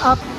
啊。